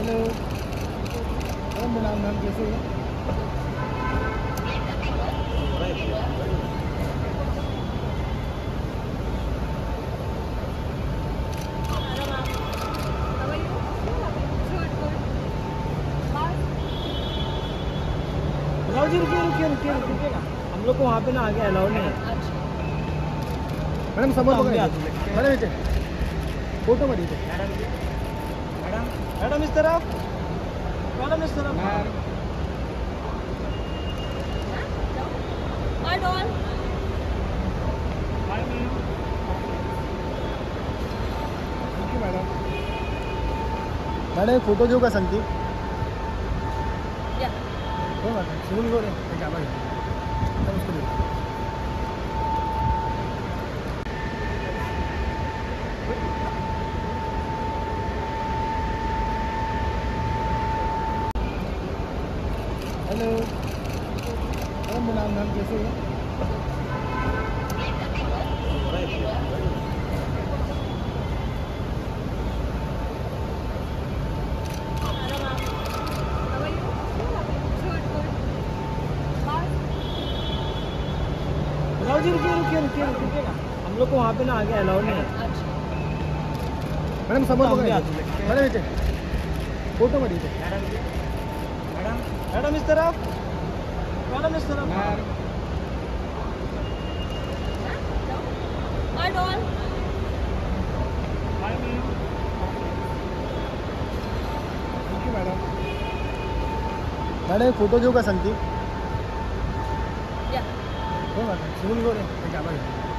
Hello. Madam मेरा नाम कैसे है? जी रुकिए रुकिए रुकिए रुकिए ना। हम लोग को वहाँ पे ना आगे अलाउ नहीं है। मैडम एक. मॅडम इथे फ़ोटो मध्ये इथे मैडम मैडम इस तरफ़। मैडम इस तरफ़। Hi ma'am. Thank you madam. Madam एक फ़ोटो देऊ का सांगते हो मॅडम सुनील गोरे त्याच्या आवाज़ नमस्कार हेलो। मैडम मेरा नाम कैसे है? राव जी रुकिए रुकिए रुकिए रुकिए। हम लोग को वहाँ पे ना आगे अलाउ नहीं है। मैडम एक. मॅडम फ़ोटो इथे मैडम इस तरफ़ मैडम इस तरफ़ मॅडम फ़ोटो देऊ का सांगते हो मॅडम आवाज़ नमस्कार देऊ